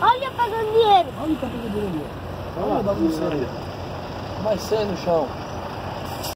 Olha pagando dinheiro. Olha o que tá pegando dinheiro ali. Olha dá bagunça aí. Mais no chão.